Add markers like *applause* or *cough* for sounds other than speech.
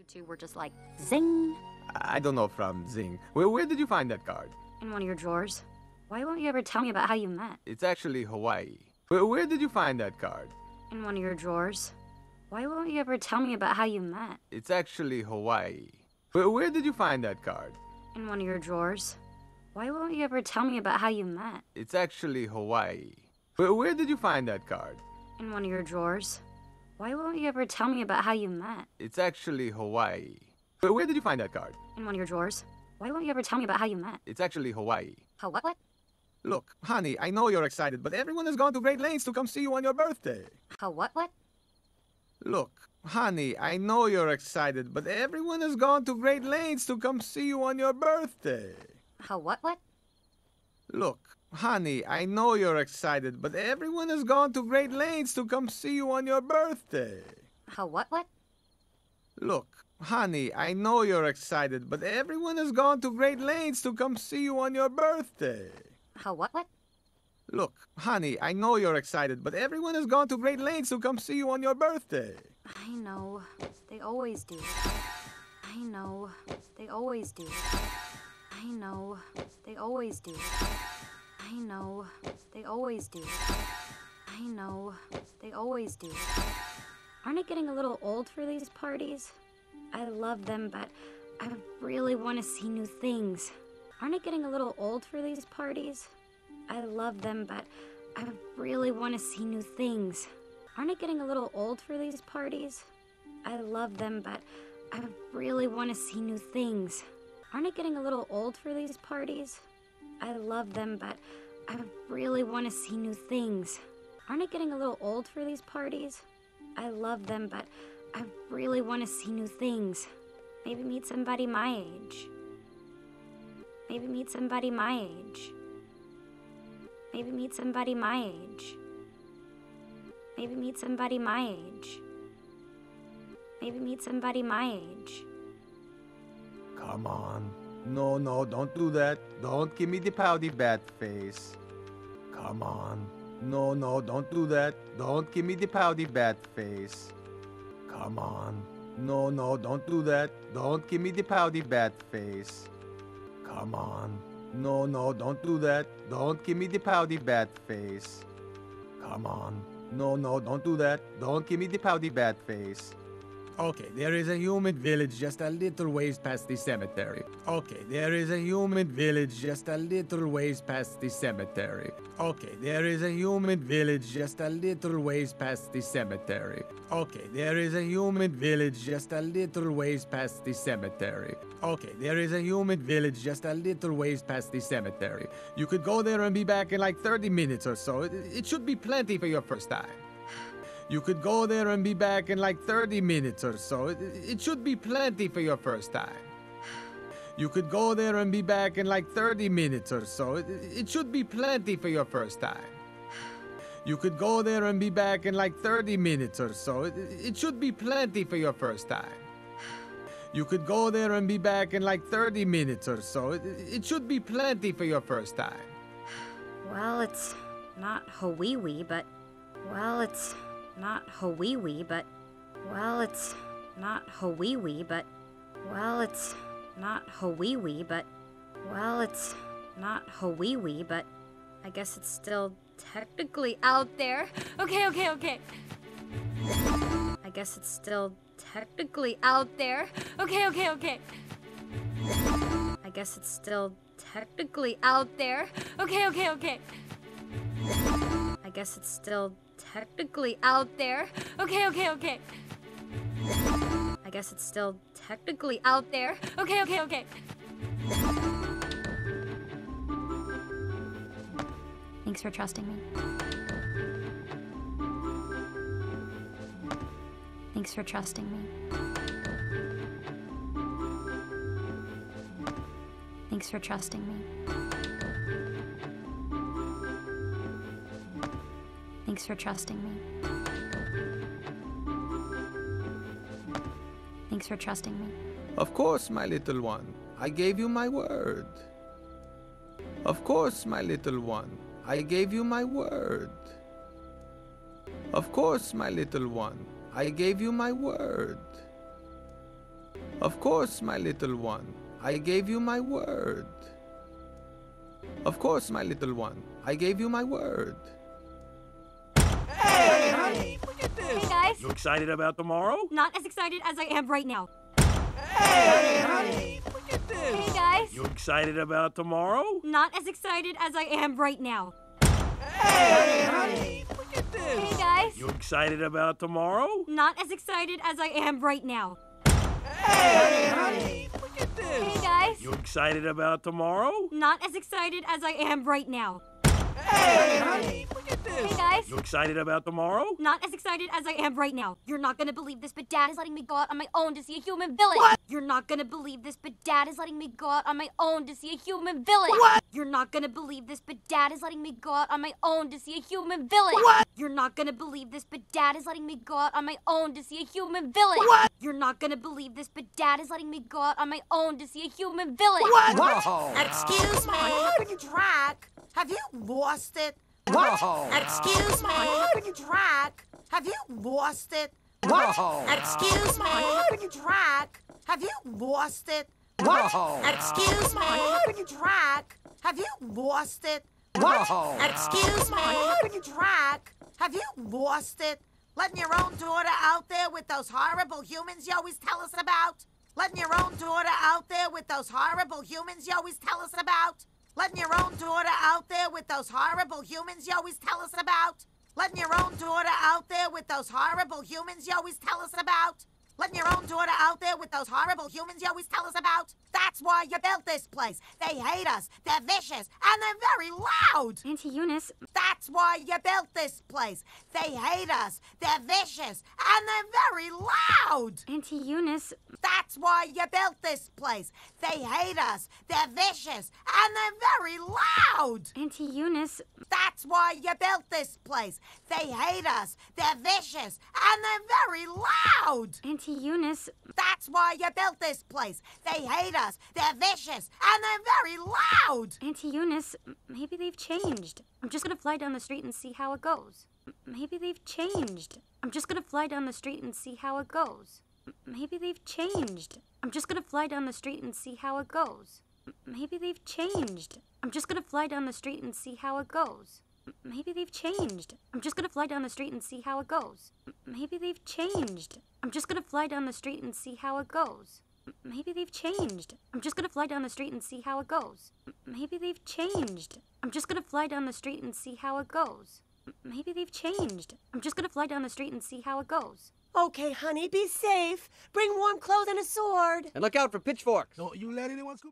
You two were just like, zing, I don't know from Zing. Where, where did you find that card? in one of your drawers. Why won't you ever tell me about how you met? It's actually Hawaii. Where, where did you find that card? In one of your drawers. Why won't you ever tell me about how you met? It's actually Hawaii. Where, where did you find that card? In one of your drawers. Why won't you ever tell me about how you met? It's actually Hawaii. Where, where did you find that card? In one of your drawers. Why won't you ever tell me about how you met? It's actually Hawaii. Where, where did you find that card? In one of your drawers. Why won't you ever tell me about how you met? It's actually Hawaii. How what what? Look, honey, I know you're excited, but everyone has gone to great lengths to come see you on your birthday. How what what? Look, honey, I know you're excited, but everyone has gone to great lengths to come see you on your birthday. How what what? Look, honey, I know you're excited, but everyone has gone to great lengths to come see you on your birthday. How what what? Look, honey, I know you're excited, but everyone has gone to great lengths to come see you on your birthday. How what what? Look, honey, I know you're excited, but everyone has gone to great lengths to come see you on your birthday. I know. They always do. I know. They always do. I know. They always do. I know. They always do. I know. They always do. Aren't I getting a little old for these parties? I love them, but I really want to see new things. Aren't I getting a little old for these parties? I love them, but I really want to see new things. Aren't I getting a little old for these parties? I love them, but I really want to see new things. Aren't I getting a little old for these parties? I love them, but I really want to see new things. Aren't I getting a little old for these parties? I love them, but I really want to see new things. Maybe meet somebody my age. Maybe meet somebody my age. Maybe meet somebody my age. Maybe meet somebody my age. Maybe meet somebody my age. Come on. No, no, don't do that. Don't give me the pouty bat face. Come on. No, no, don't do that. Don't give me the pouty bat face. Come on. No, no, don't do that. Don't give me the pouty bat face. Come on. No, no, don't do that. Don't give me the pouty bat face. Come on. No, no, don't do that. Don't give me the pouty bat face. Okay, there is a human village just a little ways past the cemetery. Okay, there is a human village just a little ways past the cemetery. Okay, there is a human village just a little ways past the cemetery. Okay, there is a human village just a little ways past the cemetery. Okay, there is a human village just a little ways past the cemetery. You could go there and be back in like 30 minutes or so. It, it should be plenty for your first time. You could go there and be back in like 30 minutes or so. It, it should be plenty for your first time. You could go there and be back in like 30 minutes or so. It, it should be plenty for your first time. You could go there and be back in like 30 minutes or so. It, it should be plenty for your first time. You could go there and be back in like 30 minutes or so. It, it should be plenty for your first time. Well, it's not Hawiwi, but. Well, it's not Hawiwi, but. Well, it's not Hawiwi, but. Well, it's not Hawiwi, but. Well, it's not Hawiwi, but. I guess it's still technically out there. *laughs* Okay, okay, okay. I guess it's still technically out there. Okay, okay, okay. I guess it's still technically out there. Okay, okay, okay. I guess it's still technically out there. *laughs* Okay, okay, okay. I guess it's still technically out there. Okay, okay, okay. Thanks for trusting me. Thanks for trusting me. Thanks for trusting me. Thanks for trusting me. Thanks for trusting me. Of course, my little one. I gave you my word. Of course, my little one. I gave you my word. Of course, my little one. I gave you my word. Of course, my little one. I gave you my word. Of course, my little one. I gave you my word. Hey guys, You excited about tomorrow? not as excited as I am right now. Hey, honey, look at Hey guys, You excited about tomorrow? not as excited as I am right now. Hey, honey, look at Hey guys, You excited about tomorrow? not as excited as I am right now. Hey, honey, look at Hey guys, You excited about tomorrow? not as excited as I am right now. Hey, honey, look at Hey guys, You excited about tomorrow? not as excited as I am right now. You're not gonna believe this, but Dad is letting me go out on my own to see a human village. What? You're not gonna believe this, but Dad is letting me go out on my own to see a human village. What? You're not gonna believe this, but Dad is letting me go out on my own to see a human village. What? You're not gonna believe this, but Dad is letting me go out on my own to see a human village. What? You're not gonna believe this, but Dad is letting me go out on my own to see a human village. What? Excuse me. When you track, have you lost it? What? Excuse me. You have you lost it? What? Excuse me. You have you lost it? What? Excuse me. You have you lost it? What? Excuse me. You have you lost it? Letting your own daughter out there with those horrible humans you always tell us about? Letting your own daughter out there with those horrible humans you always tell us about? Letting your own daughter out there with those horrible humans you always tell us about? Letting your own daughter out there with those horrible humans you always tell us about? Letting your own daughter out there with those horrible humans you always tell us about? That's why you built this place. They hate us, they're vicious, and they're very loud. Auntie Eunice, That's why you built this place. They hate us, they're vicious, and they're very loud. Auntie Eunice, That's why you built this place. They hate us, they're vicious, and they're very loud. Auntie Eunice, That's why you built this place. They hate us, they're vicious, and they're very loud. Auntie Eunice, That's why you built this place. They hate us, they're vicious, and they're very loud. Auntie Eunice, maybe they've changed. I'm just gonna fly down the street and see how it goes. Maybe they've changed. I'm just gonna fly down the street and see how it goes. Maybe they've changed. I'm just gonna fly down the street and see how it goes. Maybe they've changed. I'm just gonna fly down the street and see how it goes. Maybe they've changed. I'm just gonna fly down the street and see how it goes. Maybe they've changed. I'm just gonna fly down the street and see how it goes. Maybe they've changed. I'm just gonna fly down the street and see how it goes. Maybe they've changed. I'm just gonna fly down the street and see how it goes. Maybe they've changed. I'm just gonna fly down the street and see how it goes. Okay, honey, be safe. Bring warm clothes and a sword. And look out for pitchforks. Don't you let anyone scoop.